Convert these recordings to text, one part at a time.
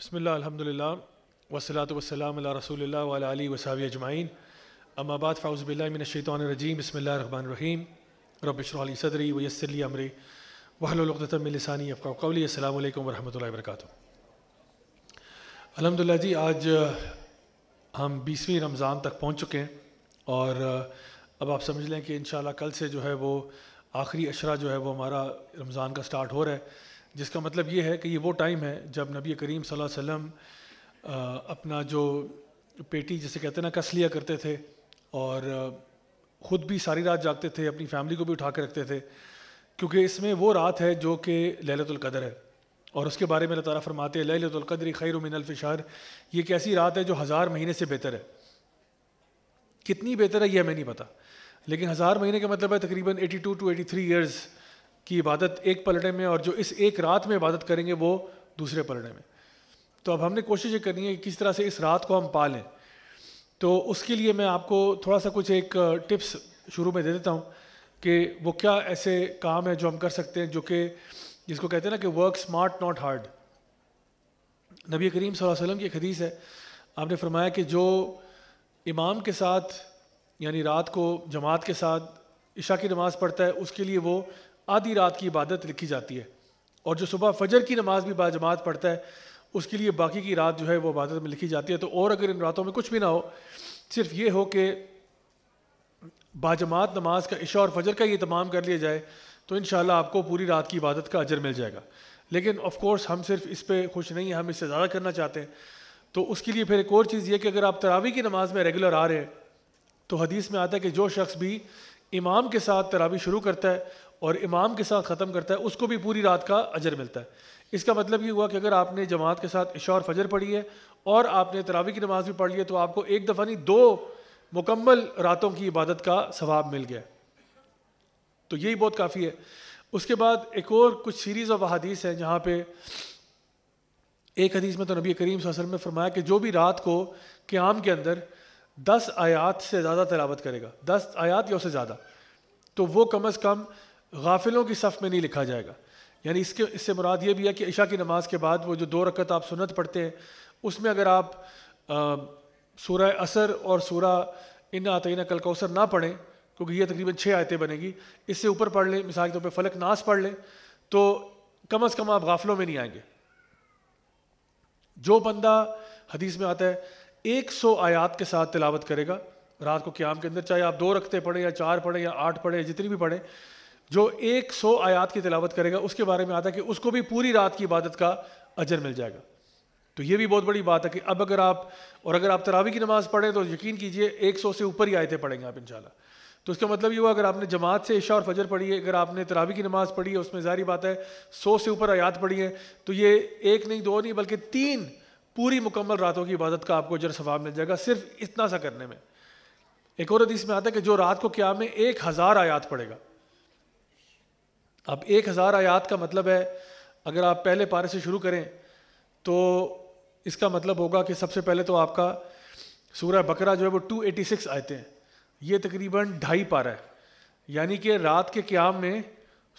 بسم اللہ، الحمد للہ وسلاۃ وسلام اللہ رسول اللہ علیہ علیہ وصحب اجمعین۔ اما بعد فاؤز باللہ من الشیطان الرجیم، بسم اللہ الرحمن الرحیم۔ رب علی صدری ویسر لی امری۔ وحل العقدۃ من لسانی افقہ قولی۔ السلام علیکم ورحمۃ اللہ وبرکاتہ۔ الحمد للہ جی آج ہم بیسویں رمضان تک پہنچ چکے ہیں اور اب آپ سمجھ لیں کہ انشاءاللہ کل سے جو ہے وہ آخری اشرا جو ہے وہ ہمارا رمضان کا سٹارٹ ہو رہا ہے۔ جس کا مطلب یہ ہے کہ یہ وہ ٹائم ہے جب نبی کریم صلی اللہ علیہ وسلم اپنا جو پیٹی جسے کہتے ہیں نا، کس لیا کرتے تھے اور خود بھی ساری رات جاگتے تھے، اپنی فیملی کو بھی اٹھا کے رکھتے تھے۔ کیونکہ اس میں وہ رات ہے جو کہ للت القدر ہے۔ اور اس کے بارے میں اللہ تعالیٰ فرماتے ہیں للت القدر خیر من الف شہر۔ یہ ایک ایسی رات ہے جو ہزار مہینے سے بہتر ہے۔ کتنی بہتر ہے یہ ہمیں نہیں پتہ لیکن ہزار مہینے کا مطلب ہے تقریباً eighty two two eighty three years کی عبادت ایک پلڑے میں اور جو اس ایک رات میں عبادت کریں گے وہ دوسرے پلڑے میں۔ تو اب ہم نے کوشش یہ کرنی ہے کہ کس طرح سے اس رات کو ہم پالیں۔ تو اس کے لیے میں آپ کو تھوڑا سا کچھ ایک ٹپس شروع میں دے دیتا ہوں کہ وہ کیا ایسے کام ہیں جو ہم کر سکتے ہیں جو کہ جس کو کہتے ہیں نا کہ ورک اسمارٹ ناٹ ہارڈ نبی کریم صلی اللہ علیہ وسلم کی ایک حدیث ہے۔ آپ نے فرمایا کہ جو امام کے ساتھ یعنی رات کو جماعت کے ساتھ عشاء کی نماز پڑھتا ہے، اس کے لیے وہ آدھی رات کی عبادت لکھی جاتی ہے اور جو صبح فجر کی نماز بھی باجماعت پڑھتا ہے، اس کے لیے باقی کی رات جو ہے وہ عبادت میں لکھی جاتی ہے۔ تو اور اگر ان راتوں میں کچھ بھی نہ ہو، صرف یہ ہو کہ باجماعت نماز کا عشاء اور فجر کا یہ تمام کر لیا جائے، تو انشاءاللہ آپ کو پوری رات کی عبادت کا اجر مل جائے گا۔ لیکن آف کورس ہم صرف اس پہ خوش نہیں ہیں، ہم اس سے زیادہ کرنا چاہتے ہیں۔ تو اس کے لیے پھر ایک اور چیز یہ کہ اگر آپ تراوی کی نماز میں ریگولر آ رہے ہیں، تو حدیث میں آتا ہے کہ جو شخص بھی امام کے ساتھ تراوی شروع کرتا ہے اور امام کے ساتھ ختم کرتا ہے، اس کو بھی پوری رات کا اجر ملتا ہے۔ اس کا مطلب یہ ہوا کہ اگر آپ نے جماعت کے ساتھ عشاء اور فجر پڑھی ہے اور آپ نے تراوی کی نماز بھی پڑھ لی ہے، تو آپ کو ایک دفعہ نہیں، دو مکمل راتوں کی عبادت کا ثواب مل گیا۔ تو یہی بہت کافی ہے۔ اس کے بعد ایک اور کچھ سیریز آف احادیث ہیں جہاں پہ ایک حدیث میں تو نبی کریم صلی اللہ علیہ وسلم نے فرمایا کہ جو بھی رات کو قیام کے اندر دس آیات سے زیادہ تلاوت کرے گا، دس آیات یا اس سے زیادہ، تو وہ کم از کم غافلوں کی صف میں نہیں لکھا جائے گا۔ یعنی اس کے، اس سے مراد یہ بھی ہے کہ عشاء کی نماز کے بعد وہ جو دو رکعت آپ سنت پڑھتے ہیں، اس میں اگر آپ سورہ اثر اور سورہ ان عطینہ کلکوثر نہ پڑھیں، کیونکہ یہ تقریباً چھ آیتیں بنے گی، اس سے اوپر پڑھ لیں، مثال کے طور پہ فلک ناس پڑھ لیں، تو کم از کم آپ غافلوں میں نہیں آئیں گے۔ جو بندہ حدیث میں آتا ہے، ایک سو آیات کے ساتھ تلاوت کرے گا، رات کو قیام کے اندر چاہے آپ دو رکھتے پڑھیں یا چار پڑھیں یا آٹھ پڑھیں جتنی بھی پڑھیں جو ایک سو آیات کی تلاوت کرے گا، اس کے بارے میں آتا ہے کہ اس کو بھی پوری رات کی عبادت کا اجر مل جائے گا۔ تو یہ بھی بہت بڑی بات ہے کہ اب اگر آپ، اور اگر آپ تراوی کی نماز پڑھیں تو یقین کیجیے ایک سو سے اوپر ہی آیتیں پڑھیں گے آپ، انشاءاللہ۔ تو اس کا مطلب یہ ہوا، اگر آپ نے جماعت سے عشاء اور فجر پڑھی ہے، اگر آپ نے تراوی کی نماز پڑھی ہے، اس میں ظاہری بات ہے سو سے اوپر آیات پڑھی ہے تو یہ ایک نہیں، دو نہیں، بلکہ تین پوری مکمل راتوں کی عبادت کا آپ کو جر ثواب مل جائے گا صرف اتنا سا کرنے میں۔ ایک اور حدیث میں آتا ہے کہ جو رات کو قیام میں ایک ہزار آیات پڑے گا۔ اب ایک ہزار آیات کا مطلب ہے، اگر آپ پہلے پارے سے شروع کریں تو اس کا مطلب ہوگا کہ سب سے پہلے تو آپ کا سورہ بکرا جو ہے وہ ٹو ایٹی سکس آئے ہیں۔ یہ تقریباً ڈھائی پارہ ہے۔ یعنی کہ رات کے قیام میں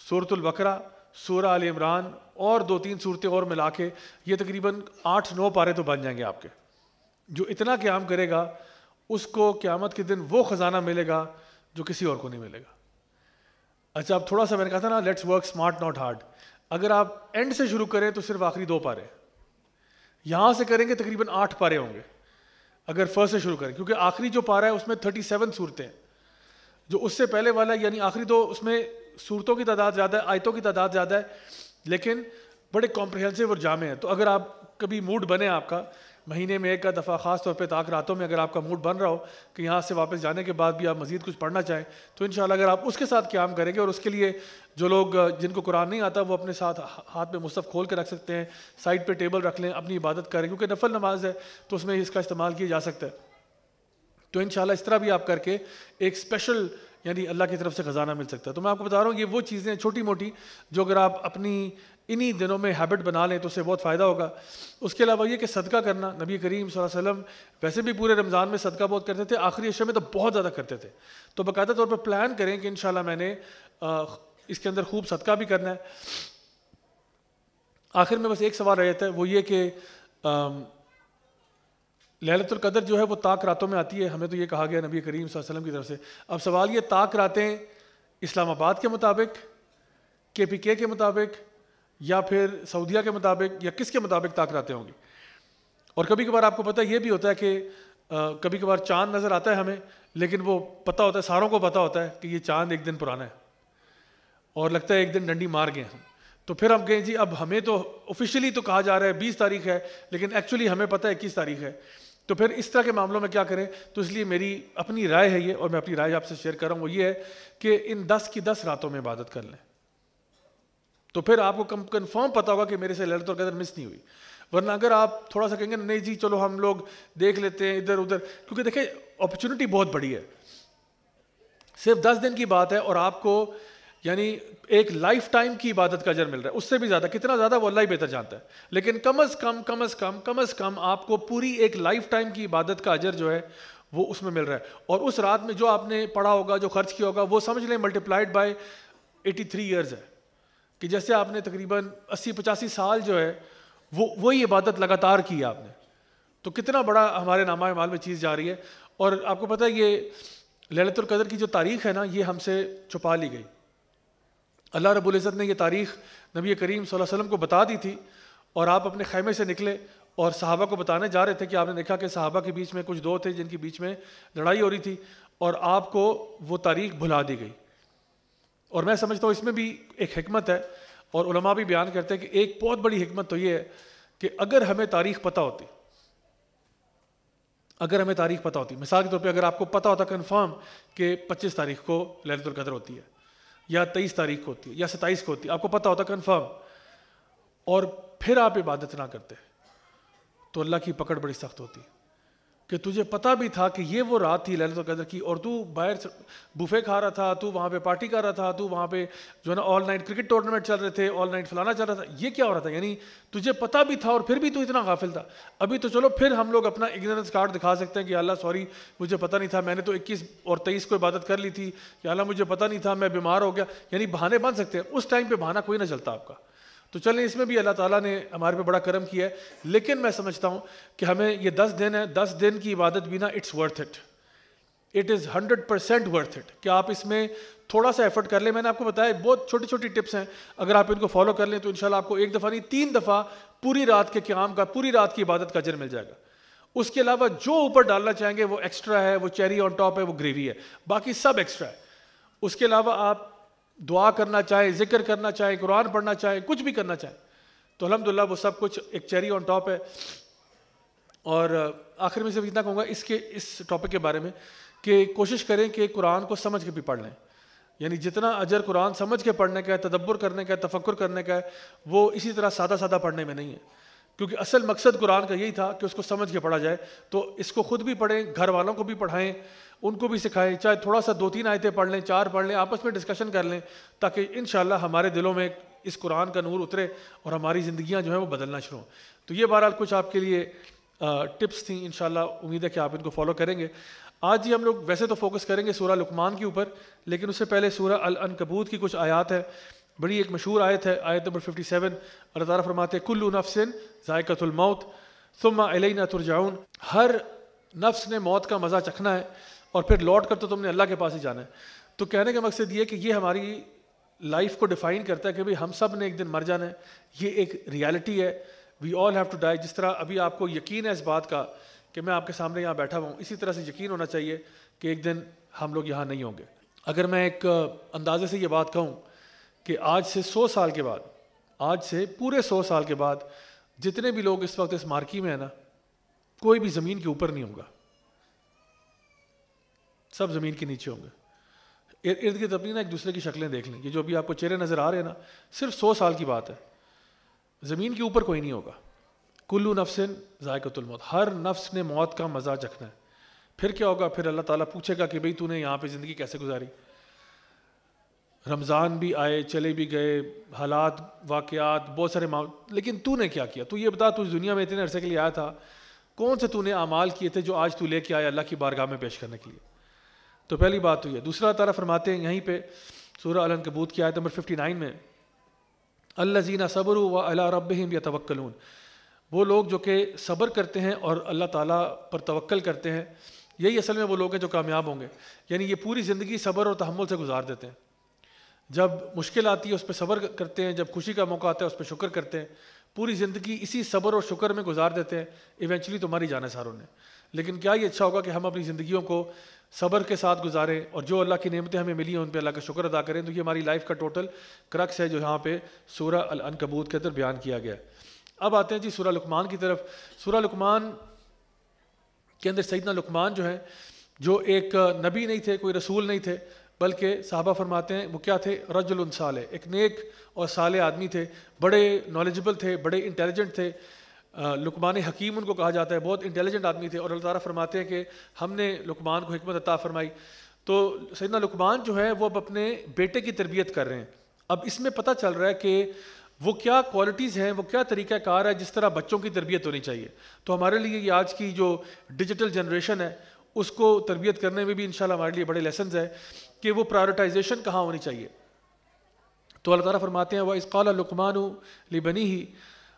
صورت البقرہ، سورہ علی عمران اور دو تین صورتیں اور ملا کے یہ تقریباً آٹھ نو پارے تو بن جائیں گے آپ کے۔ جو اتنا قیام کرے گا، اس کو قیامت کے دن وہ خزانہ ملے گا جو کسی اور کو نہیں ملے گا۔ اچھا اب تھوڑا سا میں نے کہا تھا نا let's work smart not hard اگر آپ اینڈ سے شروع کریں تو صرف آخری دو پارے یہاں سے کریں گے تقریباً آٹھ پارے ہوں گے۔ اگر فرسٹ سے شروع کریں، کیونکہ آخری جو پارا ہے، اس میں تھرٹی سیون صورتیں جو اس سے پہلے والا یعنی آخری دو، اس میں صورتوں کی تعداد زیادہ ہے، آیتوں کی تعداد زیادہ ہے، لیکن بڑے کمپریہنسو اور جامع ہیں۔ تو اگر آپ کبھی موڈ بنے آپ کا مہینے میں ایک دفعہ خاص طور پہ تاک راتوں میں اگر آپ کا موڈ بن رہا ہو کہ یہاں سے واپس جانے کے بعد بھی آپ مزید کچھ پڑھنا چاہیں، تو انشاءاللہ اگر آپ اس کے ساتھ قیام کریں گے اور اس کے لیے جو لوگ جن کو قرآن نہیں آتا، وہ اپنے ساتھ ہاتھ میں مصحف کھول کے رکھ سکتے ہیں، سائڈ پہ ٹیبل رکھ لیں، اپنی عبادت کریں، کیونکہ نفل نماز ہے تو اس میں اس کا استعمال کیا جا سکتا ہے۔ تو انشاءاللہ اس طرح بھی آپ کر کے ایک اسپیشل یعنی اللہ کی طرف سے خزانہ مل سکتا ہے۔ تو میں آپ کو بتا رہا ہوں، یہ وہ چیزیں چھوٹی موٹی، جو اگر آپ اپنی انہی دنوں میں ہیبٹ بنا لیں تو اس سے بہت فائدہ ہوگا۔ اس کے علاوہ یہ کہ صدقہ کرنا، نبی کریم صلی اللہ علیہ وسلم ویسے بھی پورے رمضان میں صدقہ بہت کرتے تھے، آخری اشیاء میں تو بہت زیادہ کرتے تھے۔ تو باقاعدہ طور پر پلان کریں کہ انشاءاللہ میں نے اس کے اندر خوب صدقہ بھی کرنا ہے۔ آخر میں بس ایک سوال رہ جاتا ہے، وہ یہ کہ للت القدر جو ہے وہ طاق راتوں میں آتی ہے۔ ہمیں تو یہ کہا گیا نبی کریم صلی اللہ علیہ وسلم کی طرف سے۔ اب سوال یہ طاق راتیں اسلام آباد کے مطابق، کے پی کے کے مطابق یا پھر سعودیہ کے مطابق یا کس کے مطابق طاق ہوں گی اور کبھی کبھار آپ کو پتہ یہ بھی ہوتا ہے کہ کبھی کبھار چاند نظر آتا ہے ہمیں، لیکن وہ پتہ ہوتا ہے، ساروں کو پتہ ہوتا ہے کہ یہ چاند ایک دن پرانا ہے اور لگتا ہے ایک دن ڈنڈی مار گئے ہم۔ تو پھر ہم کہیں جی اب ہمیں تو آفیشلی تو کہا جا رہا ہے بیس تاریخ ہے، لیکن ایکچولی ہمیں پتہ ہے اکیس تاریخ ہے۔ تو پھر اس طرح کے معاملوں میں کیا کریں؟ تو اس لیے میری اپنی رائے ہے یہ، اور میں اپنی رائے آپ سے شیئر کر رہا ہوں، وہ یہ ہے کہ ان دس کی دس راتوں میں عبادت کر لیں۔ تو پھر آپ کو کنفرم پتا ہوگا کہ میرے سے لڑت اور قدر مس نہیں ہوئی۔ ورنہ اگر آپ تھوڑا سا کہیں گے نہیں جی چلو ہم لوگ دیکھ لیتے ہیں ادھر ادھر۔ کیونکہ دیکھیں اپرچونیٹی بہت بڑی ہے۔ صرف دس دن کی بات ہے اور آپ کو یعنی ایک لائف ٹائم کی عبادت کا اجر مل رہا ہے۔ اس سے بھی زیادہ، کتنا زیادہ وہ اللہ ہی بہتر جانتا ہے۔ لیکن کم از کم کم از کم کم از کم آپ کو پوری ایک لائف ٹائم کی عبادت کا اجر جو ہے، وہ اس میں مل رہا ہے۔ اور اس رات میں جو آپ نے پڑھا ہوگا، جو خرچ کیا ہوگا، وہ سمجھ لیں multiplied by eighty three years ہے۔ کہ جیسے آپ نے تقریباً اسی پچاسی سال جو ہے، وہ، وہی عبادت لگاتار کی ہے آپ نے۔ تو کتنا بڑا ہمارے نامہ مال میں چیز جا رہی ہے۔ اور آپ کو پتہ ہے، یہ للت القدر کی جو تاریخ ہے نا، یہ ہم سے چھپا لی گئی۔ اللہ رب العزت نے یہ تاریخ نبی کریم صلی اللہ علیہ وسلم کو بتا دی تھی اور آپ اپنے خیمے سے نکلے اور صحابہ کو بتانے جا رہے تھے کہ آپ نے دیکھا کہ صحابہ کے بیچ میں کچھ دو تھے جن کے بیچ میں لڑائی ہو رہی تھی اور آپ کو وہ تاریخ بھلا دی گئی۔ اور میں سمجھتا ہوں اس میں بھی ایک حکمت ہے اور علماء بھی بیان کرتے ہیں کہ ایک بہت بڑی حکمت تو یہ ہے کہ اگر ہمیں تاریخ پتہ ہوتی، اگر ہمیں تاریخ پتہ ہوتی، مثال کے طور پہ اگر آپ کو پتہ ہوتا کنفرم کہ پچیس تاریخ کو للت القدر ہوتی ہے یا تیئیس تاریخ کو ہوتی ہے یا ستائیس کو ہوتی ہے، آپ کو پتہ ہوتا کنفرم اور پھر آپ عبادت نہ کرتے، تو اللہ کی پکڑ بڑی سخت ہوتی۔ ہے کہ تجھے پتا بھی تھا کہ یہ وہ رات تھی للت القدر کی، اور تو باہر بوفے کھا رہا تھا، تو وہاں پہ پارٹی کر رہا تھا، تو وہاں پہ جو ہے نا آل نائٹ کرکٹ ٹورنامنٹ چل رہے تھے آل نائٹ فلانا چل رہا تھا۔ یہ کیا ہو رہا تھا؟ یعنی تجھے پتا بھی تھا اور پھر بھی تو اتنا غافل تھا۔ ابھی تو چلو پھر ہم لوگ اپنا اگنورنس کارڈ دکھا سکتے ہیں کہ اللہ سوری مجھے پتا نہیں تھا، میں نے تو اکیس اور تیئیس کو عبادت کر لی تھی۔ کہ اللہ مجھے پتا نہیں تھا، میں بیمار ہو گیا۔ یعنی بہانے بن سکتے ہیں۔ اس ٹائم پہ بہانا کوئی نہ چلتا آپ کا۔ تو چلیں، اس میں بھی اللہ تعالیٰ نے ہمارے پہ بڑا کرم کیا ہے۔ لیکن میں سمجھتا ہوں کہ ہمیں یہ دس دن ہے، دس دن کی عبادت بھی نا it's worth it it is hundred percent worth it کہ آپ اس میں تھوڑا سا ایفرٹ کر لیں۔ میں نے آپ کو بتایا، بہت چھوٹی چھوٹی ٹپس ہیں۔ اگر آپ ان کو فالو کر لیں تو انشاءاللہ آپ کو ایک دفعہ نہیں، تین دفعہ پوری رات کے قیام کا، پوری رات کی عبادت کا جر مل جائے گا۔ اس کے علاوہ جو اوپر ڈالنا چاہیں گے، وہ ایکسٹرا ہے، وہ چیری آن ٹاپ ہے، وہ گریوی ہے۔ باقی سب ایکسٹرا ہے۔ اس کے علاوہ آپ دعا کرنا چاہیں ذکر کرنا چاہیں قرآن پڑھنا چاہیں کچھ بھی کرنا چاہیں تو الحمدللہ وہ سب کچھ ایک چیری آن ٹاپ ہے۔ اور آخر میں صرف اتنا کہوں گا اس کے، اس ٹاپک کے بارے میں کہ کوشش کریں کہ قرآن کو سمجھ کے بھی پڑھ لیں۔ یعنی جتنا اجر قرآن سمجھ کے پڑھنے کا ہے، تدبر کرنے کا ہے، تفکر کرنے کا ہے، وہ اسی طرح سادہ سادہ پڑھنے میں نہیں ہے۔ کیونکہ اصل مقصد قرآن کا یہی تھا کہ اس کو سمجھ کے پڑھا جائے۔ تو اس کو خود بھی پڑھیں، گھر والوں کو بھی پڑھائیں، ان کو بھی سکھائیں، چاہے تھوڑا سا دو تین آیتیں پڑھ لیں، چار پڑھ لیں، آپس میں ڈسکشن کر لیں، تاکہ انشاءاللہ ہمارے دلوں میں اس قرآن کا نور اترے اور ہماری زندگیاں جو ہیں وہ بدلنا شروع ہوں۔ تو یہ بہرحال کچھ آپ کے لیے ٹپس تھیں۔ انشاءاللہ امید ہے کہ آپ ان کو فالو کریں گے۔ آج جی ہم لوگ ویسے تو فوکس کریں گے سورہ لقمان کے اوپر، لیکن اس سے پہلے سورہ العنکبوت کی کچھ آیات ہے بڑی ایک مشہور آیت ہے، آیت نمبر 57 اللہ تعالیٰ فرماتے کلو نفسن ذائقۃ الموت، ثم علینا ترجعون۔ ہر نفس نے موت کا مزہ چکھنا ہے اور پھر لوٹ کر تو تم نے اللہ کے پاس ہی جانا ہے۔ تو کہنے کا مقصد یہ کہ یہ ہماری لائف کو ڈیفائن کرتا ہے کہ بھائی ہم سب نے ایک دن مر جانا ہے۔ یہ ایک ریالٹی ہے۔ We all have to die. جس طرح ابھی آپ کو یقین ہے اس بات کا کہ میں آپ کے سامنے یہاں بیٹھا ہوں، اسی طرح سے یقین ہونا چاہیے کہ ایک دن ہم لوگ یہاں نہیں ہوں گے۔ اگر میں ایک اندازے سے یہ بات کہوں کہ آج سے سو سال کے بعد، آج سے پورے سو سال کے بعد جتنے بھی لوگ اس وقت اس مارکی میں ہیں نا، کوئی بھی زمین کے اوپر نہیں ہوگا سب زمین کے نیچے ہوں گے۔ ارد گرد اپنی نا ایک دوسرے کی شکلیں دیکھ لیں یہ جو ابھی آپ کو چہرے نظر آ رہے ہیں نا، صرف سو سال کی بات ہے۔ زمین کے اوپر کوئی نہیں ہوگا۔ کلو نفسن ذائقۃ الموت، ہر نفس نے موت کا مزہ چکھنا ہے۔ پھر کیا ہوگا؟ پھر اللہ تعالیٰ پوچھے گا کہ بھئی تو نے یہاں پہ زندگی کیسے گزاری؟ رمضان بھی آئے، چلے بھی گئے، حالات، واقعات، بہت سارے معاملے لیکن تو نے کیا کیا؟ تو یہ بتا، تو اس دنیا میں اتنے عرصے کے لیے آیا تھا، کون سے تو نے اعمال کیے تھے جو آج تو لے کے آیا اللہ کی بارگاہ میں پیش کرنے کے لیے؟ تو پہلی بات تو یہ، دوسرا تعالیٰ فرماتے ہیں یہیں پہ سورہ علن کبوت کی آیت نمبر 59 میں اللہ زینہ صبر و اللہ رب یا توکلون وہ لوگ جو کہ صبر کرتے ہیں اور اللہ تعالیٰ پر توکل کرتے ہیں، یہی اصل میں وہ لوگ ہیں جو کامیاب ہوں گے۔ یعنی یہ پوری زندگی صبر اور تحمل سے گزار دیتے ہیں۔ جب مشکل آتی ہے، اس پہ صبر کرتے ہیں، جب خوشی کا موقع آتا ہے، اس پہ شکر کرتے ہیں۔ پوری زندگی اسی صبر اور شکر میں گزار دیتے ہیں۔ ایونچولی تمہاری جانے ساروں نے۔ لیکن کیا یہ اچھا ہوگا کہ ہم اپنی زندگیوں کو صبر کے ساتھ گزاریں اور جو اللہ کی نعمتیں ہمیں ملی ہیں، ان پہ اللہ کا شکر ادا کریں۔ تو یہ ہماری لائف کا ٹوٹل کرکس ہے جو یہاں پہ سورہ العنکبوت کے اندر بیان کیا گیا۔ ہے اب آتے ہیں جی سورہ لکمان کی طرف۔ سورہ لکمان کے اندر سیدنا لکمان جو ہے جو ایک نبی نہیں تھے، کوئی رسول نہیں تھے۔ بلکہ صحابہ فرماتے ہیں وہ کیا تھے؟ رجل الصالح ایک نیک اور صالح آدمی تھے، بڑے نالجبل تھے، بڑے انٹیلیجنٹ تھے۔ لکمان حکیم ان کو کہا جاتا ہے، بہت انٹیلیجنٹ آدمی تھے اور اللہ تعالیٰ فرماتے ہیں کہ ہم نے لکمان کو حکمت عطا فرمائی۔ تو سیدنا لکمان جو ہے وہ اب اپنے بیٹے کی تربیت کر رہے ہیں۔ اب اس میں پتہ چل رہا ہے کہ وہ کیا کوالٹیز ہیں، وہ کیا طریقہ کار ہے جس طرح بچوں کی تربیت ہونی چاہیے۔ تو ہمارے لیے یہ آج کی جو ڈیجیٹل جنریشن ہے، اس کو تربیت کرنے میں بھی انشاءاللہ ہمارے لیے بڑے لیسنز ہیں۔ کہ وہ پرائرٹائزیشن کہاں ہونی چاہیے۔ تو اللہ تعالیٰ فرماتے ہیں وہ اسقال لقمان لی ہی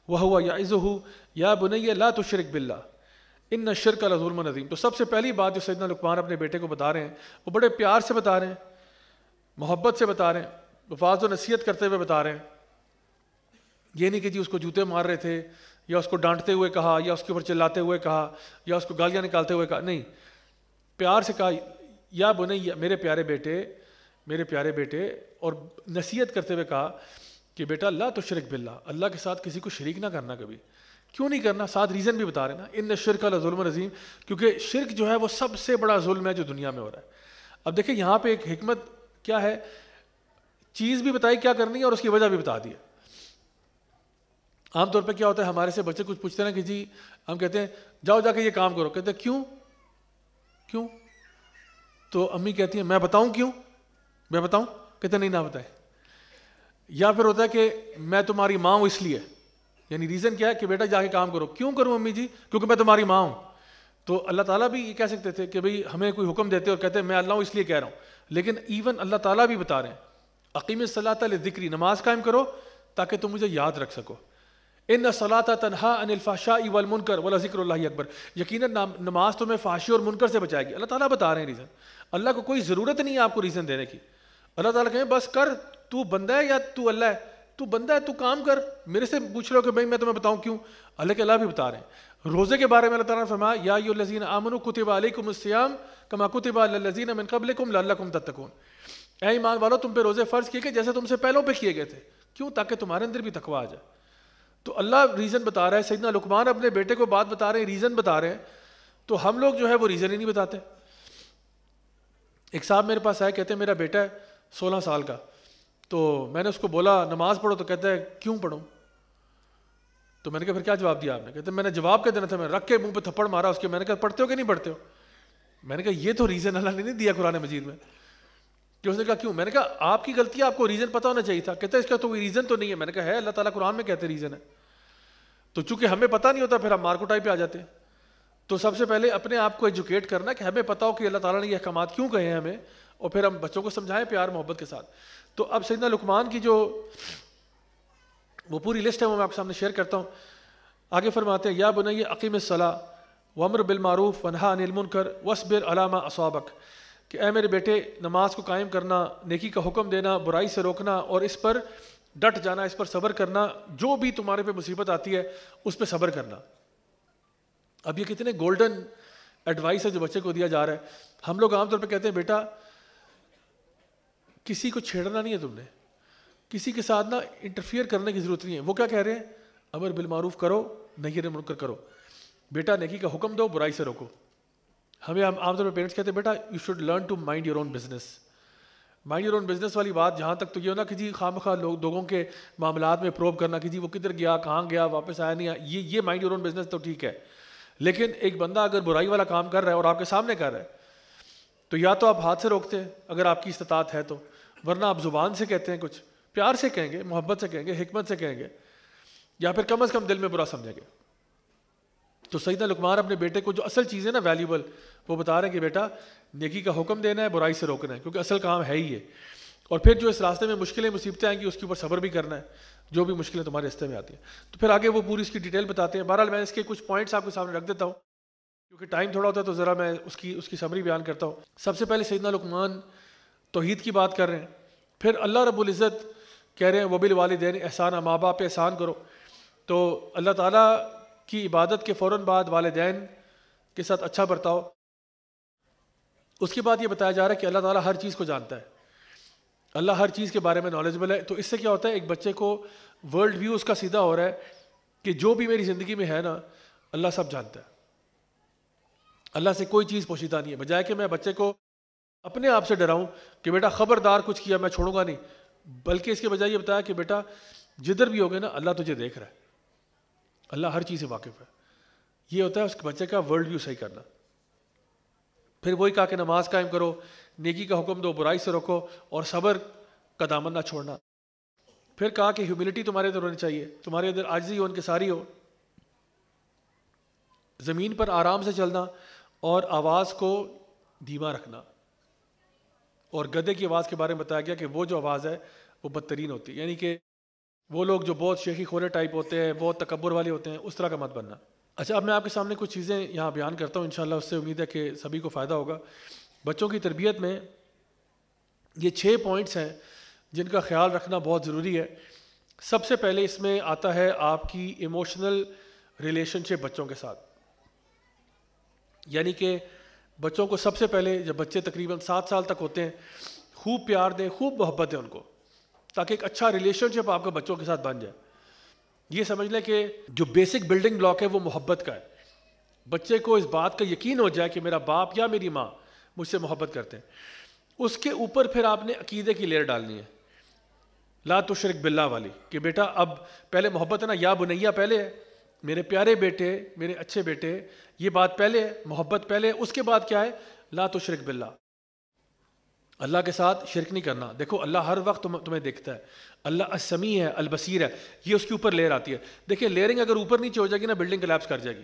وہ ہوا یا عز ہو یا بنی لا تو شرک بلّہ ان نہ شرک ظلم نظیم تو سب سے پہلی بات جو سیدنا لقمان اپنے بیٹے کو بتا رہے ہیں، وہ بڑے پیار سے بتا رہے ہیں، محبت سے بتا رہے ہیں، وفاظ و نصیحت کرتے ہوئے بتا رہے ہیں۔ یہ نہیں کہ جی اس کو جوتے مار رہے تھے، یا اس کو ڈانٹتے ہوئے کہا، یا اس کے اوپر چلاتے ہوئے کہا، یا اس کو گالیاں نکالتے ہوئے کہا، نہیں۔ پیار سے کہا یا بنی میرے پیارے بیٹے، میرے پیارے بیٹے، اور نصیحت کرتے ہوئے کہا کہ بیٹا اللہ تو شرک باللہ، اللہ کے ساتھ کسی کو شریک نہ کرنا کبھی۔ کیوں نہیں کرنا؟ ساتھ ریزن بھی بتا رہے نا۔ ان شرک اللہ ظلم عظیم کیونکہ شرک جو ہے وہ سب سے بڑا ظلم ہے جو دنیا میں ہو رہا ہے۔ اب دیکھیں، یہاں پہ ایک حکمت کیا ہے؟ چیز بھی بتائی کیا کرنی ہے اور اس کی وجہ بھی بتا دی ہے۔ عام طور پہ کیا ہوتا ہے؟ ہمارے سے بچے کچھ پوچھتے ہیں نا کہ جی ہم کہتے ہیں، جاؤ جا کے یہ کام کرو۔ کہتے ہیں، کیوں؟ کیوں؟ تو امی کہتی ہیں، میں بتاؤں کیوں؟ میں بتاؤں؟ کہتے نہیں، نہ بتائے. یا پھر ہوتا ہے کہ میں تمہاری ماں ہوں اس لیے۔ یعنی ریزن کیا ہے کہ بیٹا، جا کے کام کرو۔ کیوں کروں امی جی؟ کیونکہ میں تمہاری ماں ہوں۔ تو اللہ تعالیٰ بھی یہ کہہ سکتے تھے کہ بھئی ہمیں کوئی حکم دیتے اور کہتے ہیں، میں اللہ ہوں اس لیے کہہ رہا ہوں۔ لیکن ایون اللہ تعالیٰ بھی بتا رہے ہیں عقیم صلاح تعالی ذکری نماز قائم کرو تاکہ تم مجھے یاد رکھ سکو۔ ان صلاح تنہا ان الفاشا اول منکر ولا ذکر اللہ اکبر یقیناً نماز تمہیں فاشی اور منکر سے بچائے گی۔ اللہ تعالیٰ بتا رہے ہیں ریزن اللہ کو کوئی ضرورت نہیں ہے آپ کو ریزن دینے کی۔ اللہ تعالیٰ کہیں بس کر، تو بندہ ہے یا تو اللہ ہے؟ تو بندہ ہے، تو کام کر۔ میرے سے پوچھ رہے ہو کہ بھائی میں تمہیں بتاؤں کیوں؟ اللہ کے اللہ بھی بتا رہے ہیں۔ روزے کے بارے میں اللہ تعالیٰ نے فرمایا، یا یو الزین امن کتب علیکم السیام کما کتب الزین من قبلکم لعلکم تتقون۔ اے ایمان والو، تم پہ روزے فرض کیے گئے جیسے تم سے پہلوں پہ کیے گئے تھے۔ کیوں؟ تاکہ تمہارے اندر بھی تقوی آ جائے۔ تو اللہ ریزن بتا رہا ہے، سیدنا لکمان اپنے بیٹے کو بات بتا رہے ہیں ریزن بتا رہے ہیں۔ تو ہم لوگ جو ہے وہ ریزن ہی نہیں بتاتے۔ ایک صاحب میرے پاس آئے، کہتے ہیں میرا بیٹا ہے سولہ سال کا۔ تو میں نے اس کو بولا، نماز پڑھو، تو کہتا ہے کیوں پڑھوں؟ تو میں نے کہا، پھر کیا جواب دیا آپ نے؟ کہتے ہیں میں نے جواب کہہ دینا تھا، میں رکھ کے منہ پہ تھپڑ مارا، اس کے میں نے کہا، پڑھتے ہو کہ نہیں پڑھتے ہو؟ میں نے کہا، یہ تو ریزن اللہ نے نہیں دیا قرآن مجید میں۔ کہ اس نے کہا، کیوں؟ میں نے کہا، آپ کی غلطی آپ کو ریزن پتا ہونا چاہیے تھا. کہتے اس کا تو کوئی ریزن تو نہیں ہے. میں نے کہا، ہے، اللہ تعالیٰ قرآن میں کہتے ریزن ہے۔ تو چونکہ ہمیں پتہ نہیں ہوتا، پھر ہم مارکوٹائی پہ آ جاتے ہیں۔ تو سب سے پہلے اپنے آپ کو ایجوکیٹ کرنا کہ ہمیں پتا ہو کہ اللہ تعالیٰ نے یہ احکامات کیوں کہے ہیں ہمیں، اور پھر ہم بچوں کو سمجھائیں پیار، محبت کے ساتھ۔ تو اب سیدنا لکمان کی جو وہ پوری لسٹ ہے، وہ میں آپ کے سامنے شیئر کرتا ہوں۔ آگے فرماتے ہیں، یا بنائی عقیم صلاح ومر بالمعروف ونہا انل منکر وصبر علامہ اصابک۔ کہ اے میرے بیٹے، نماز کو قائم کرنا، نیکی کا حکم دینا، برائی سے روکنا اور اس پر ڈٹ جانا، اس پر صبر کرنا، جو بھی تمہارے پہ مصیبت آتی ہے، اس پہ صبر کرنا۔ اب یہ کتنے گولڈن ایڈوائس ہے جو بچے کو دیا جا رہا ہے۔ ہم لوگ عام طور پہ کہتے ہیں، بیٹا، کسی کو چھیڑنا نہیں ہے تم نے۔ کسی کے ساتھ نہ انٹرفیئر کرنے کی ضرورت نہیں ہے۔ وہ کیا کہہ رہے ہیں؟ امر بالمعروف کرو نہیں منکر کرو۔ بیٹا، نیکی کا حکم دو، برائی سے روکو۔ ہمیں عام طور پہ پیرنٹس کہتے ہیں، بیٹا you should learn to mind your own business mind your own business والی بات جہاں تک تو یہ ہونا کہ جی خواہ مخواہ لوگ لوگوں کے معاملات میں پروب کرنا کہ جی وہ کدھر گیا، کہاں گیا، واپس آیا نہیں آیا، یہ یہ مائنڈ یور اون بزنس تو ٹھیک ہے۔ لیکن ایک بندہ اگر برائی والا کام کر رہا ہے اور آپ کے سامنے کر رہا ہے، تو یا تو آپ ہاتھ سے روکتے ہیں اگر آپ کی استطاعت ہے تو، ورنہ آپ زبان سے کہتے ہیں کچھ، پیار سے کہیں گے، محبت سے کہیں گے، حکمت سے کہیں گے، یا پھر کم از کم دل میں برا سمجھیں گے۔ تو سیدنا لکمان اپنے بیٹے کو جو اصل چیز ہے نا ویلیوبل وہ بتا رہے ہیں کہ بیٹا، نیکی کا حکم دینا ہے، برائی سے روکنا ہے، کیونکہ اصل کام ہے ہی ہے اور پھر جو اس راستے میں مشکلیں، مصیبتیں آئیں گی، اس کے اوپر صبر بھی کرنا ہے۔ جو بھی مشکلیں تمہارے راستے میں آتی ہیں۔ تو پھر آگے وہ پوری اس کی ڈیٹیل بتاتے ہیں۔ بہرحال میں اس کے کچھ پوائنٹس آپ کے سامنے رکھ دیتا ہوں۔ کیونکہ ٹائم تھوڑا ہوتا ہے تو ذرا میں اس کی اس کی سمری بیان کرتا ہوں۔ سب سے پہلے سیدنا لکمان توحید کی بات کر رہے ہیں۔ پھر اللہ رب العزت کہہ رہے ہیں وبل والدین احسان ماں باپ پہ احسان کرو۔ تو اللہ تعالیٰ کی عبادت کے فوراً بعد والدین کے ساتھ اچھا برتاؤ۔ اس کے بعد یہ بتایا جا رہا ہے کہ اللہ تعالیٰ ہر چیز کو جانتا ہے۔ اللہ ہر چیز کے بارے میں نالجبل ہے۔ تو اس سے کیا ہوتا ہے؟ ایک بچے کو ورلڈ ویو اس کا سیدھا ہو رہا ہے کہ جو بھی میری زندگی میں ہے نا، اللہ سب جانتا ہے۔ اللہ سے کوئی چیز پوشیدہ نہیں ہے۔ بجائے کہ میں بچے کو اپنے آپ سے ڈراؤں کہ بیٹا خبردار کچھ کیا، میں چھوڑوں گا نہیں۔ بلکہ اس کے بجائے یہ بتایا کہ بیٹا، جدھر بھی ہوگے نا، اللہ تجھے دیکھ رہا ہے۔ اللہ ہر چیز سے واقف ہے۔ یہ ہوتا ہے اس بچے کا ورلڈ ویو صحیح کرنا۔ پھر وہی کہا کہ نماز قائم کرو، نیکی کا حکم دو، برائی سے رکھو اور صبر کا دامن نہ چھوڑنا۔ پھر کہا کہ ہیوملٹی تمہارے ادھر ہونی چاہیے، تمہارے ادھر آجزی ہو ان کے ساری ہو۔ زمین پر آرام سے چلنا اور آواز کو دھیما رکھنا۔ اور گدے کی آواز کے بارے میں بتایا گیا کہ وہ جو آواز ہے وہ بدترین ہوتی ہے۔ یعنی کہ وہ لوگ جو بہت شیخی خورے ٹائپ ہوتے ہیں، بہت تکبر والے ہوتے ہیں، اس طرح کا مت بننا۔ اچھا اب میں آپ کے سامنے کچھ چیزیں یہاں بیان کرتا ہوں، انشاءاللہ اس سے امید ہے کہ سبھی کو فائدہ ہوگا۔ بچوں کی تربیت میں یہ چھ پوائنٹس ہیں جن کا خیال رکھنا بہت ضروری ہے۔ سب سے پہلے اس میں آتا ہے آپ کی ایموشنل ریلیشن شپ بچوں کے ساتھ۔ یعنی کہ بچوں کو سب سے پہلے جب بچے تقریباً سات سال تک ہوتے ہیں، خوب پیار دیں، خوب محبت دیں ان کو۔ تاکہ ایک اچھا ریلیشن شپ آپ کا بچوں کے ساتھ بن جائے۔ یہ سمجھ لیں کہ جو بیسک بلڈنگ بلاک ہے وہ محبت کا ہے۔ بچے کو اس بات کا یقین ہو جائے کہ میرا باپ یا میری ماں مجھ سے محبت کرتے ہیں۔ اس کے اوپر پھر آپ نے عقیدے کی لیر ڈالنی ہے۔ لا تو شرک بلّہ والی، کہ بیٹا اب پہلے محبت ہے نا، یا بنیا پہلے ہے۔ میرے پیارے بیٹے، میرے اچھے بیٹے، یہ بات پہلے ہے، محبت پہلے ہے، اس کے بعد کیا ہے؟ لا تو شرک بلّہ اللہ کے ساتھ شرک نہیں کرنا۔ دیکھو، اللہ ہر وقت تمہیں دیکھتا ہے۔ اللہ السمیع ہے، البصیر ہے۔ یہ اس کے اوپر لیئر آتی ہے۔ دیکھیں لیئرنگ اگر اوپر نیچے ہو جائے گی نا بلڈنگ کلیپس کر جائے گی۔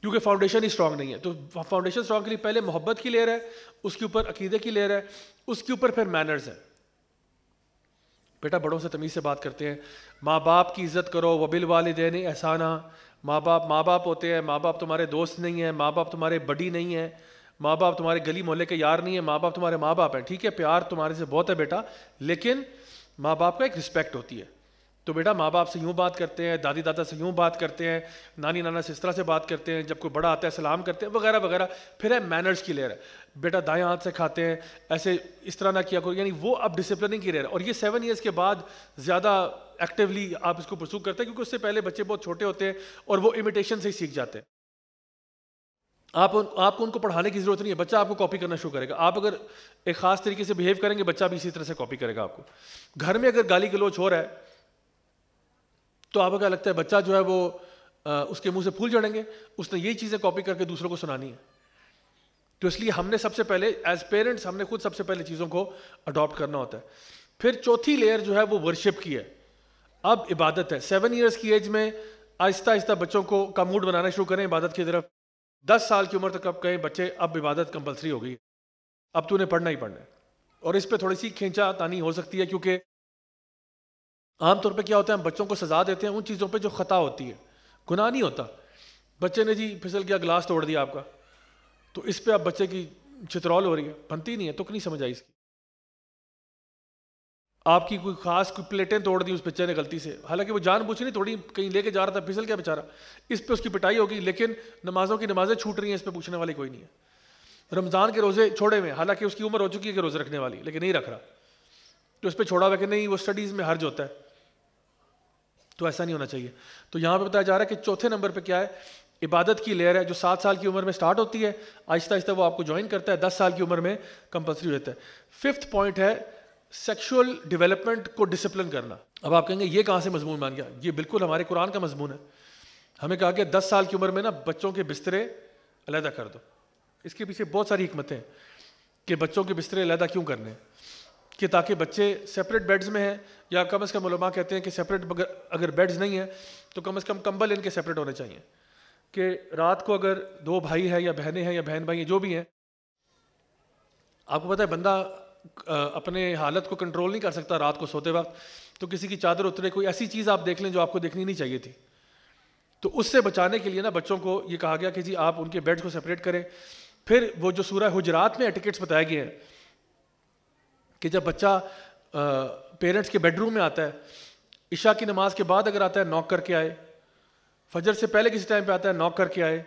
کیونکہ فاؤنڈیشن ہی اسٹرانگ نہیں ہے۔ تو فاؤنڈیشن اسٹرانگ کے لیے پہلے محبت کی لیئر ہے، اس کے اوپر عقیدے کی لیئر ہے، اس کے اوپر پھر مینرز ہے بیٹا، بڑوں سے تمیز سے بات کرتے ہیں۔ ماں باپ کی عزت کرو وہ بل والدین احسانہ۔ ماں باپ ماں باپ ہوتے ہیں، ماں باپ تمہارے دوست نہیں ہیں، ماں باپ تمہارے بڑی نہیں ہیں۔ ماں باپ تمہارے گلی محلے کے یار نہیں ہیں، ماں باپ تمہارے ماں باپ ہیں، ٹھیک ہے؟ پیار تمہارے سے بہت ہے بیٹا، لیکن ماں باپ کا ایک رسپیکٹ ہوتی ہے۔ تو بیٹا، ماں باپ سے یوں بات کرتے ہیں، دادی دادا سے یوں بات کرتے ہیں، نانی نانا سے اس طرح سے بات کرتے ہیں، جب کوئی بڑا آتا ہے سلام کرتے ہیں، وغیرہ وغیرہ۔ پھر ہے مینرز کی لیئر ہے۔ بیٹا، دائیں ہاتھ سے کھاتے ہیں، ایسے اس طرح نہ کیا کرو۔ یعنی وہ اب ڈسپلننگ کی رہے اور یہ سیون ایئرس کے بعد زیادہ ایکٹیولی آپ اس کو پرسو کرتے ہیں، کیونکہ اس سے پہلے بچے بہت چھوٹے ہوتے ہیں اور وہ امیٹیشن سے ہی سیکھ جاتے ہیں۔ آپ آپ کو ان کو پڑھانے کی ضرورت نہیں ہے، بچہ آپ کو کاپی کرنا شروع کرے گا۔ آپ اگر ایک خاص طریقے سے بہیو کریں گے، بچہ بھی اسی طرح سے کاپی کرے گا آپ کو۔ گھر میں اگر گالی گلوچ ہو رہا ہے، تو آپ کو کیا لگتا ہے، بچہ جو ہے وہ اس کے منہ سے پھول جڑیں گے؟ اس نے یہی چیزیں کاپی کر کے دوسروں کو سنانی ہے تو اس لیے ہم نے سب سے پہلے ایز پیرنٹس ہم نے خود سب سے پہلے چیزوں کو اڈاپٹ کرنا ہوتا ہے۔ پھر چوتھی لیئر جو ہے وہ ورشپ کی ہے۔ اب عبادت ہے۔ سیون ایئرس کی ایج میں آہستہ آہستہ بچوں کو کا موڈ بنانا شروع کریں، عبادت کی طرف۔ دس سال کی عمر تک اب کہیں بچے، اب عبادت کمپلسری ہو گئی اب تو انہیں پڑھنا ہی پڑھنا ہے۔ اور اس پہ تھوڑی سی کھینچا تانی ہو سکتی ہے، کیونکہ عام طور پہ کیا ہوتا ہے، ہم بچوں کو سزا دیتے ہیں ان چیزوں پہ جو خطا ہوتی ہے۔ گناہ نہیں ہوتا۔ بچے نے جی پھسل کیا، گلاس توڑ دیا آپ کا۔ تو اس پہ اب بچے کی چترول ہو رہی ہے۔ بنتی نہیں ہے تو نہیں سمجھ آئی اس کی۔ آپ کی کوئی خاص کوئی پلیٹیں توڑ دی اس بچے نے غلطی سے؟ حالانکہ وہ جان بوجھ نہیں توڑی، کہیں لے کے جا رہا تھا، پھسل کیا بیچارہ۔ اس پہ اس کی پٹائی ہوگی، لیکن نمازوں کی نمازیں چھوٹ رہی ہیں، اس پہ پوچھنے والی کوئی نہیں ہے۔ رمضان کے روزے چھوڑے ہوئے حالانکہ اس کی عمر ہو چکی ہے کہ روزے رکھنے والی، لیکن نہیں رکھ رہا۔ تو اس پہ چھوڑا ہوا کہ نہیں، وہ اسٹڈیز میں حرج ہوتا ہے۔ تو ایسا نہیں ہونا چاہیے۔ تو یہاں پہ بتایا جا رہا ہے کہ چوتھے نمبر پہ کیا ہے؟ عبادت کی لیئر ہے، جو سات سال کی عمر میں سٹارٹ ہوتی ہے، آہستہ آہستہ وہ آپ کو جوائن کرتا ہے، دس سال کی عمر میں کمپلسری ہو جاتا ہے۔ ففتھ پوائنٹ ہے سیکشول ڈیولپمنٹ کو ڈسپلن کرنا۔ اب آپ کہیں گے، یہ کہاں سے مضمون مان گیا؟ یہ بالکل ہمارے قرآن کا مضمون ہے۔ ہمیں کہا کہ دس سال کی عمر میں نا بچوں کے بسترے علیحدہ کر دو۔ اس کے پیچھے بہت ساری حکمتیں ہیں کہ بچوں کے بسترے علیحدہ کیوں کرنے ہیں؟ کہ تاکہ بچے سپریٹ بیڈز میں ہیں، یا کم از کم علماء کہتے ہیں کہ سپریٹ اگر بیڈز نہیں ہیں، تو کم از کم کمبل ان کے سپریٹ ہونے چاہیے۔ کہ رات کو اگر دو بھائی ہیں یا بہنیں ہیں یا بہن بھائی ہیں، جو بھی ہیں، آپ کو پتہ ہے، بندہ اپنے حالت کو کنٹرول نہیں کر سکتا رات کو سوتے وقت، تو کسی کی چادر اترے، کوئی ایسی چیز آپ دیکھ لیں جو آپ کو دیکھنی نہیں چاہیے تھی۔ تو اس سے بچانے کے لیے نا بچوں کو یہ کہا گیا کہ جی آپ ان کے بیڈ کو سپریٹ کریں۔ پھر وہ جو سورہ حجرات میں ایٹیکٹس بتائے گئے ہیں کہ جب بچہ پیرنٹس کے بیڈ روم میں آتا ہے، عشاء کی نماز کے بعد اگر آتا ہے نوک کر کے آئے، فجر سے پہلے کسی ٹائم پہ آتا ہے نوک کر کے آئے،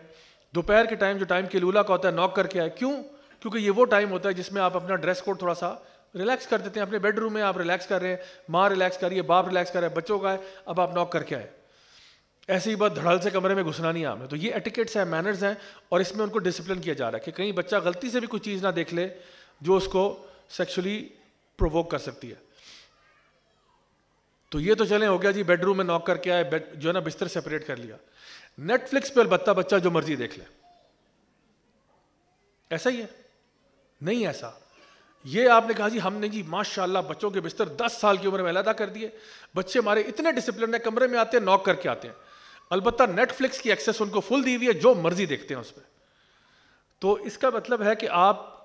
دوپہر کے ٹائم جو ٹائم کے لولا کا ہوتا ہے نوک کر کے آئے، کیوں؟ کیونکہ یہ وہ ٹائم ہوتا ہے جس میں آپ اپنا ڈریس کوڈ تھوڑا سا ریلیکس کر دیتے ہیں۔ اپنے بیڈ روم میں آپ ریلیکس کر رہے ہیں، ماں ریلیکس کر رہی ہے، باپ ریلیکس کر رہے ہیں بچوں کا ہے، اب آپ نوک کر کے آئے۔ ایسی بات دھڑل سے کمرے میں گھسنا نہیں آم ہے تو یہ ایٹیکیٹس ہیں مینرز ہیں اور اس میں ان کو ڈسپلن کیا جا رہا ہے کہ کہیں بچہ غلطی سے بھی کوئی چیز نہ دیکھ لے جو اس کو سیکچولی پرووک کر سکتی ہے۔ تو یہ تو چلیں، ہو گیا جی بیڈ روم میں نوک کر کے آئے جو ہے نا بستر سپریٹ کر لیا۔ نیٹ فلکس پہ البتہ بچہ جو مرضی دیکھ لے۔ ایسا ہی ہے۔ نہیں ایسا۔ یہ آپ نے کہا جی ہم نے جی ماشاء اللہ بچوں کے بستر دس سال کی عمر میں علیحدہ کر دیے۔ بچے ہمارے اتنے ڈسپلن ہے کمرے میں آتے ہیں نوک کر کے آتے ہیں۔ البتہ نیٹ فلکس کی ایکسیس ان کو فل دی ہوئی ہے، جو مرضی دیکھتے ہیں اس پہ۔ تو اس کا مطلب ہے کہ آپ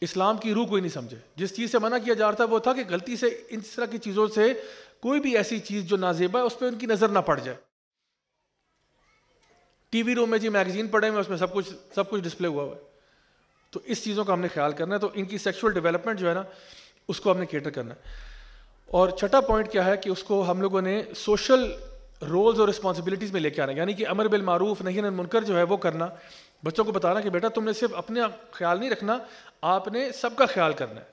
اسلام کی روح کوئی نہیں سمجھے۔ جس چیز سے منع کیا جا رہا تھا وہ تھا کہ غلطی سے، ان طرح کی چیزوں سے کوئی بھی ایسی چیز جو نازیبا ہے، اس پہ ان کی نظر نہ پڑ جائے۔ ٹی وی روم میں جی میگزین پڑھے ہوئے اس میں سب کچھ سب کچھ ڈسپلے ہوا ہوا ہے۔ تو اس چیزوں کا ہم نے خیال کرنا ہے۔ تو ان کی سیکشول ڈیولپمنٹ جو ہے نا، اس کو ہم نے کیٹر کرنا ہے۔ اور چھٹا پوائنٹ کیا ہے کہ اس کو ہم لوگوں نے سوشل رولز اور رسپانسبلٹیز میں لے کے آنا ہے۔ یعنی کہ امر بالمعروف نہیں منکر جو ہے وہ کرنا۔ بچوں کو بتانا کہ بیٹا، تم نے صرف اپنے خیال نہیں رکھنا، آپ نے سب کا خیال کرنا ہے۔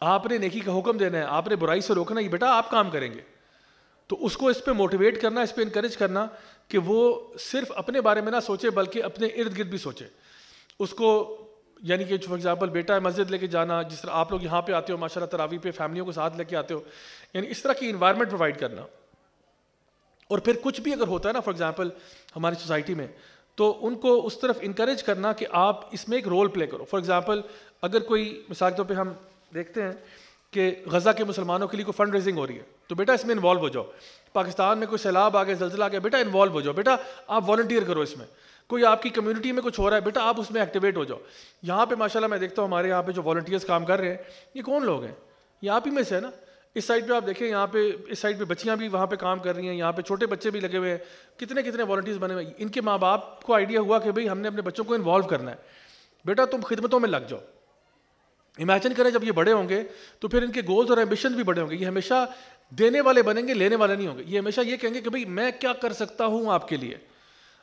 آپ نے نیکی کا حکم دینا ہے، آپ نے برائی سے روکنا یہ بیٹا، آپ کام کریں گے۔ تو اس کو اس پہ موٹیویٹ کرنا، اس پہ انکریج کرنا کہ وہ صرف اپنے بارے میں نہ سوچے، بلکہ اپنے ارد گرد بھی سوچے۔ اس کو یعنی کہ فار ایگزامپل بیٹا ہے مسجد لے کے جانا، جس طرح آپ لوگ یہاں پہ آتے ہو، ماشاء اللہ تراوی پہ فیملیوں کو ساتھ لے کے آتے ہو یعنی اس طرح کی انوائرمنٹ پرووائڈ کرنا۔ اور پھر کچھ بھی اگر ہوتا ہے نا فار ایگزامپل ہماری سوسائٹی میں، تو ان کو اس طرف انکریج کرنا کہ آپ اس میں ایک رول پلے کرو۔ فار ایگزامپل اگر کوئی، مثال کے طور پہ ہم دیکھتے ہیں کہ غزہ کے مسلمانوں کے لیے کوئی فنڈ ریزنگ ہو رہی ہے، تو بیٹا اس میں انوالو ہو جاؤ۔ پاکستان میں کوئی سیلاب آ گیا زلزلہ آ گیا بیٹا انوالو ہو جاؤ۔ بیٹا، آپ والنٹیئر کرو اس میں۔ کوئی آپ کی کمیونٹی میں کچھ ہو رہا ہے، بیٹا آپ اس میں ایکٹیویٹ ہو جاؤ۔ یہاں پہ ماشاء اللہ میں دیکھتا ہوں ہمارے یہاں پہ جو والنٹیئرس کام کر رہے ہیں، یہ کون لوگ ہیں؟ یہ آپ ہی میں سے ہے نا؟ اس سائڈ پہ آپ دیکھیں، یہاں پہ، اس سائڈ پہ بچیاں بھی وہاں پہ کام کر رہی ہیں، یہاں پہ چھوٹے بچے بھی لگے ہوئے ہیں۔ کتنے کتنے والنٹیئرس بنے ہوئے ہیں؟ ان کے ماں باپ کو آئیڈیا ہوا کہ بھائی ہم نے اپنے بچوں کو انوالو کرنا ہے۔ بیٹا تم خدمتوں میں لگ جاؤ۔ امیجن کریں جب یہ بڑے ہوں گے تو پھر ان کے گولز اور ایمبیشن بھی بڑے ہوں گے۔ یہ ہمیشہ دینے والے بنیں گے، لینے والے نہیں ہوں گے۔ یہ ہمیشہ یہ کہیں گے کہ بھائی میں کیا کر سکتا ہوں آپ کے لیے؟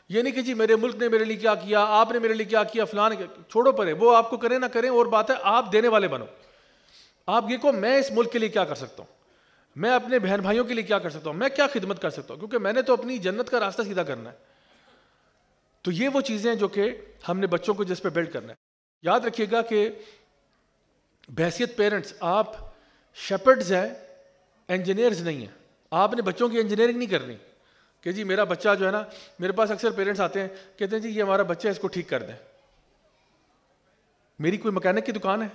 یہ نہیں کہ جی میرے ملک نے میرے لیے کیا کیا، آپ نے میرے لیے کیا کیا، فلان، چھوڑو پڑے وہ آپ کو کریں نہ کریں، اور بات ہے آپ دینے والے بنو۔ آپ یہ کو میں اس ملک کے لیے کیا کر سکتا ہوں؟ میں اپنے بہن بھائیوں کے لیے کیا کر سکتا ہوں؟ میں کیا خدمت کر سکتا ہوں؟ کیونکہ میں نے تو اپنی جنت کا راستہ سیدھا کرنا ہے۔ تو یہ وہ چیزیں ہیں جو کہ ہم نے بچوں کو جس پہ بلڈ کرنا ہے۔ یاد رکھیے گا کہ بحثیت پیرنٹس، آپ شپرڈز ہیں، انجینئرز نہیں ہیں۔ آپ نے بچوں کی انجینئرنگ نہیں کرنی۔ کہ جی میرا بچہ جو ہے نا، میرے پاس اکثر پیرنٹس آتے ہیں، کہتے ہیں جی یہ ہمارا بچہ ہے، اس کو ٹھیک کر دیں۔ میری کوئی مکینک کی دکان ہے؟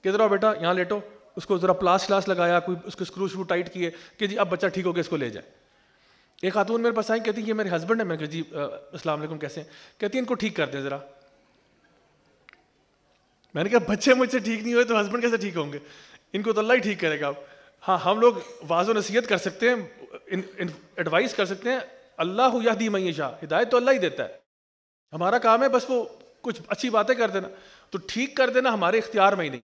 کدھر آؤ بیٹا یہاں لیٹو، اس کو ذرا پلاس کلاس لگایا، کوئی اس کو اسکرو شرو ٹائٹ کیے کہ جی اب بچہ ٹھیک ہو گیا، اس کو لے جائے۔ ایک خاتون میرے پاس آئی، کہتی ہیں یہ میرے ہسبینڈ ہے۔ میں کہ جی السلام علیکم، کیسے ہیں؟ کہتی ہیں ان کو ٹھیک کر دیں ذرا۔ میں نے کہا، بچے مجھ سے ٹھیک نہیں ہوئے تو ہسبینڈ کیسے ٹھیک ہوں گے؟ ان کو تو اللہ ہی ٹھیک کرے گا۔ ہاں ہم لوگ واض و نصیحت کر سکتے ہیں۔ ایڈوائز کر سکتے ہیں، اللہ یا دی معیشہ ہدایت تو اللہ ہی دیتا ہے. ہمارا کام ہے بس وہ کچھ اچھی باتیں کر دینا. تو ٹھیک کر دینا ہمارے اختیار میں ہی نہیں.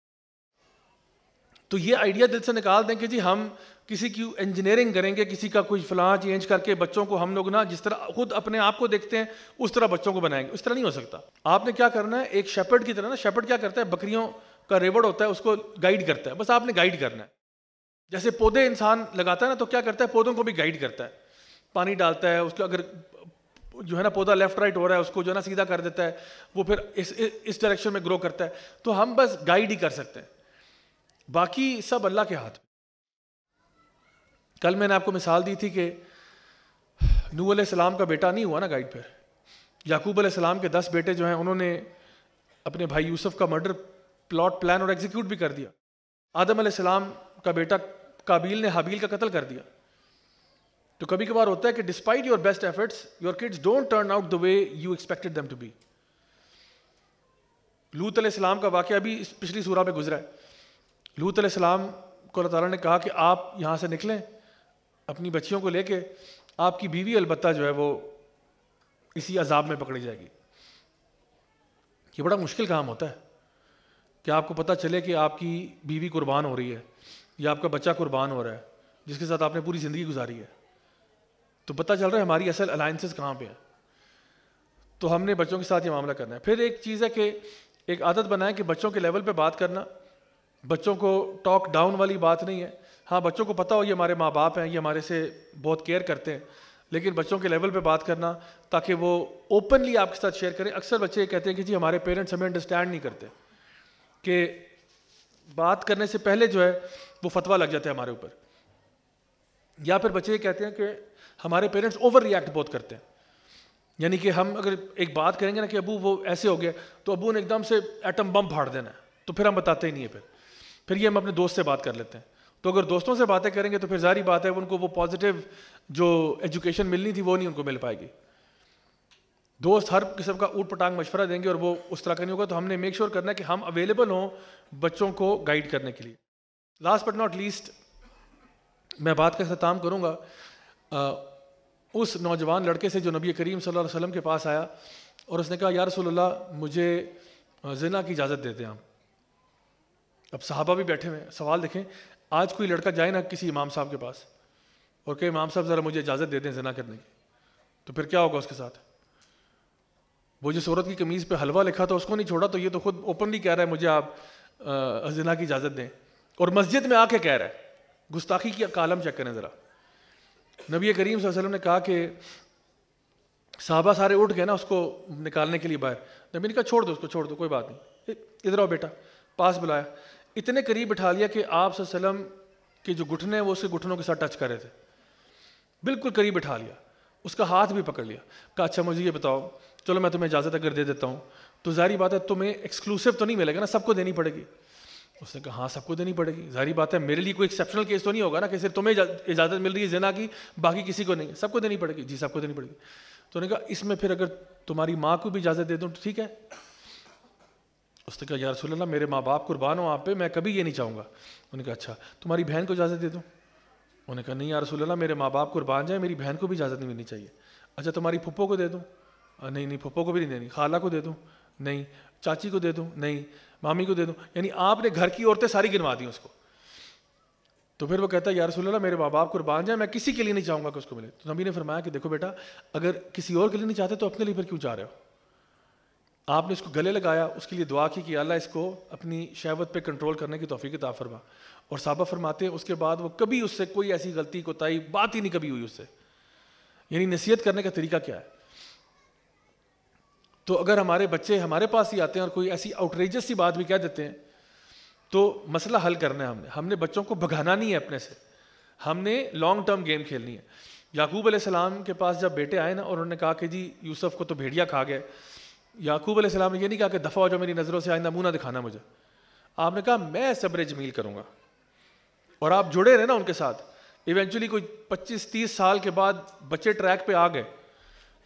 تو یہ آئیڈیا دل سے نکال دیں کہ جی ہم کسی کی انجینئرنگ کریں گے، کسی کا کچھ فلاں چینج کر کے بچوں کو ہم لوگ نا جس طرح خود اپنے آپ کو دیکھتے ہیں، اس طرح بچوں کو بنائیں گے. اس طرح نہیں ہو سکتا. آپ نے کیا کرنا ہے، ایک شیپرڈ کی طرح نا شیپرڈ کیا کرتا ہے، بکریوں کا ریوڑ ہوتا ہے، اس کو گائیڈ کرتا ہے. بس آپ نے گائیڈ کرنا ہے. جیسے پودے انسان لگاتا ہے نا تو کیا کرتا ہے؟ پودوں کو بھی گائیڈ کرتا ہے۔ پانی ڈالتا ہے، اس کو اگر جو ہے نا پودا لیفٹ رائٹ ہو رہا ہے، اس کو جو ہے نا سیدھا کر دیتا ہے، وہ پھر اس اس ڈائریکشن میں گرو کرتا ہے۔ تو ہم بس گائیڈ ہی کر سکتے ہیں۔ باقی سب اللہ کے ہاتھ۔ میں کل میں نے آپ کو مثال دی تھی کہ نو علیہ السلام کا بیٹا نہیں ہوا نا گائیڈ پہ یعقوب علیہ السلام کے دس بیٹے جو ہیں، انہوں نے اپنے بھائی یوسف کا مرڈر پلاٹ پلان اور ایگزیکیوٹ بھی کر دیا۔ آدم علیہ السلام کا بیٹا کابیل نے حابیل کا قتل کر دیا۔ تو کبھی کبھار ہوتا ہے کہ despite your best efforts your kids don't turn out the way you expected them to be Lut علیہ السلام کا واقعہ بھی اس پچھلی سورہ میں گزرا ہے۔ لوت علیہ السلام کو اللہ تعالیٰ نے کہا کہ آپ یہاں سے نکلیں، اپنی بچیوں کو لے کے آپ کی بیوی البتہ جو ہے وہ اسی عذاب میں پکڑی جائے گی۔ یہ بڑا مشکل کام ہوتا ہے کہ آپ کو پتہ چلے کہ آپ کی بیوی قربان ہو رہی ہے۔ یا آپ کا بچہ قربان ہو رہا ہے، جس کے ساتھ آپ نے پوری زندگی گزاری ہے، تو پتہ چل رہا ہے ہماری اصل الائنسز کہاں پہ ہیں۔ تو ہم نے بچوں کے ساتھ یہ معاملہ کرنا ہے۔ پھر ایک چیز ہے کہ ایک عادت بنائیں کہ بچوں کے لیول پہ بات کرنا، بچوں کو ٹاک ڈاؤن والی بات نہیں ہے۔ ہاں بچوں کو پتہ ہو یہ ہمارے ماں باپ ہیں، یہ ہمارے سے بہت کیئر کرتے ہیں، لیکن بچوں کے لیول پہ بات کرنا تاکہ وہ اوپنلی آپ کے ساتھ شیئر کریں۔ اکثر بچے یہ کہتے ہیں کہ جی ہمارے پیرنٹس ہمیں انڈرسٹینڈ نہیں کرتے کہ بات کرنے سے پہلے جو ہے وہ فتویٰ لگ جاتا ہے ہمارے اوپر۔ یا پھر بچے یہ کہتے ہیں کہ ہمارے پیرنٹس اوور ریئیکٹ بہت کرتے ہیں۔ یعنی کہ ہم اگر ایک بات کریں گے نا کہ ابو وہ ایسے ہو گیا تو ابو نے ایک دم سے ایٹم بم پھاڑ دینا ہے۔ تو پھر ہم بتاتے ہی نہیں ہیں پھر۔ پھر یہ ہم اپنے دوست سے بات کر لیتے ہیں۔ تو اگر دوستوں سے باتیں کریں گے تو پھر ظاہری بات ہے، ان کو وہ پازیٹیو جو ایجوکیشن ملنی تھی وہ نہیں ان کو مل پائے گی۔ دوست ہر قسم کا اوٹ پٹانگ مشورہ دیں گے اور وہ اس طرح کا نہیں ہوگا تو ہم نے میک شیور کرنا ہے کہ ہم اویلیبل ہوں بچوں کو گائیڈ کرنے کے لیے۔ لاسٹ بٹ ناٹ لیسٹ میں بات کا اختتام کروں گا۔ اس نوجوان لڑکے سے جو نبی کریم صلی اللہ علیہ وسلم کے پاس آیا اور اس نے کہا، یا رسول اللہ، مجھے زنا کی اجازت دیتے ہیں آپ۔ اب صحابہ بھی بیٹھے ہوئے سوال دیکھیں، آج کوئی لڑکا جائے نا کسی امام صاحب کے پاس اور کہ امام صاحب، ذرا مجھے اجازت دے دیں زنا کرنے کی۔ تو پھر کیا ہوگا اس کے ساتھ؟ وہ جس عورت کی کمیز پہ حلوہ لکھا تھا اس کو نہیں چھوڑا، تو یہ تو خود اوپنلی کہہ رہا ہے، مجھے آپ زنا کی اجازت دیں۔ اور مسجد میں آ کے کہہ رہا ہے۔ گستاخی کی کالم چیک کریں ذرا۔ نبی کریم صلی اللہ علیہ وسلم نے کہا کہ صحابہ سارے اٹھ گئے نا اس کو نکالنے کے لیے باہر۔ نبی نے کہا، چھوڑ دو اس کو، چھوڑ دو، کوئی بات نہیں۔ ادھر آؤ بیٹا، پاس بلایا۔ اتنے قریب بٹھا لیا کہ آپ صلی اللہ علیہ وسلم کے جو گھٹنے وہ اس کے گھٹنوں کے ساتھ ٹچ کر رہے تھے۔ بالکل قریب بٹھا لیا۔ اس کا ہاتھ بھی پکڑ لیا۔ کہا اچھا مجھے یہ بتاؤ چلو میں تمہیں اجازت اگر دے دیتا ہوں۔ تو ظاہری بات ہے تمہیں ایکسکلوسو تو نہیں ملے گا نا، سب کو دینی پڑے گی۔ اس نے کہا ہاں سب کو دینی پڑے گی۔ ظاہری بات ہے، میرے لیے کوئی ایکسیپشنل کیس تو نہیں ہوگا نا کہ صرف تمہیں اجازت مل رہی ہے زنا کی، باقی کسی کو نہیں سب کو دینی پڑے گی۔ جی سب کو دینی پڑے گی۔ تو نے کہا، اس میں پھر اگر تمہاری ماں کو بھی اجازت دے دوں تو ٹھیک ہے۔ اس نے کہا، یا رسول اللہ، میرے ماں باپ قربان ہوں آپ پہ، میں کبھی یہ نہیں چاہوں گا۔ انہوں نے کہا اچھا تمہاری بہن کو اجازت دے دوں؟ انہوں نے کہا، نہیں، یا رسول اللہ، میرے ماں باپ قربان جائیں، میری بہن کو بھی اجازت نہیں ملنی چاہیے۔ اچھا تمہاری پھپھو کو دے دوں؟ نہیں نہیں پھپھو کو بھی نہیں دینی، خالہ کو دے دوں، نہیں، چاچی کو دے دوں، نہیں، مامی کو دے دوں یعنی آپ نے گھر کی عورتیں ساری گنوا دی اس کو۔ تو پھر وہ کہتا ہے، یا رسول اللہ، میرے ماں باپ قربان جائیں، میں کسی کے لیے نہیں چاہوں گا کہ اس کو ملے۔ تو نبی نے فرمایا کہ دیکھو بیٹا، اگر کسی اور کے لیے نہیں چاہتے تو اپنے لیے پھر کیوں چاہ رہے ہو؟ آپ نے اس کو گلے لگایا، اس کے لیے دعا کی کہ اللہ اس کو اپنی شہوت پہ کنٹرول کرنے کی توفیق عطا فرما۔ اور صحابہ فرماتے ہیں اس کے بعد وہ کبھی اس سے کوئی ایسی غلطی کو تائی بات ہی نہیں کبھی ہوئی اس سے۔ یعنی نصیحت کرنے کا طریقہ کیا ہے؟ تو اگر ہمارے بچے ہمارے پاس ہی آتے ہیں اور کوئی ایسی آؤٹریجس سی بات بھی کہہ دیتے ہیں، تو مسئلہ حل کرنا ہے ہم نے۔ ہم نے بچوں کو بھگانا نہیں ہے اپنے سے۔ ہم نے لانگ ٹرم گیم کھیلنی ہے۔ یعقوب علیہ السلام کے پاس جب بیٹے آئے نا اور انہوں نے کہا کہ جی یوسف کو تو بھیڑیا کھا گئے۔ یعقوب علیہ السلام نے یہ نہیں کہا کہ دفعہ ہو جو میری نظروں سے، آئندہ منہ نہ دکھانا مجھے۔ آپ نے کہا، میں صبر جمیل کروں گا۔ اور آپ جڑے رہے نا ان کے ساتھ۔ ایونچولی کوئی پچیس تیس سال کے بعد بچے ٹریک پہ آ گئے۔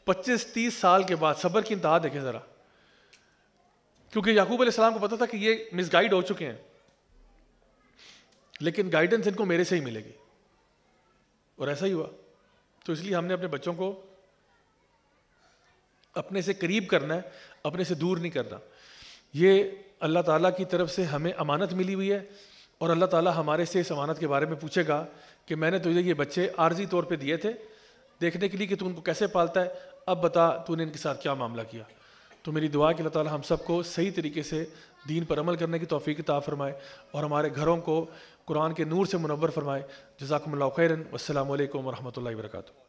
پچیس تیس سال کے بعد، صبر کی انتہا دیکھیں ذرا۔ کیونکہ یعقوب علیہ السلام کو پتا تھا کہ یہ مس گائڈ ہو چکے ہیں۔ لیکن گائیڈنس ان کو میرے سے ہی ملے گی۔ اور ایسا ہی ہوا۔ تو اس لیے ہم نے اپنے بچوں کو اپنے سے قریب کرنا ہے، اپنے سے دور نہیں کرنا۔ یہ اللہ تعالیٰ کی طرف سے ہمیں امانت ملی ہوئی ہے اور اللہ تعالیٰ ہمارے سے اس امانت کے بارے میں پوچھے گا کہ میں نے تجھے یہ بچے عارضی طور پہ دیے تھے، دیکھنے کے لیے کہ تو ان کو کیسے پالتا ہے۔ اب بتا تو نے ان کے ساتھ کیا معاملہ کیا۔ تو میری دعا کہ اللہ تعالیٰ ہم سب کو صحیح طریقے سے دین پر عمل کرنے کی توفیق عطا فرمائے اور ہمارے گھروں کو قرآن کے نور سے منور فرمائے۔ جزاکم اللہ خیرن۔ السلام علیکم ورحمۃ اللہ وبرکاتہ۔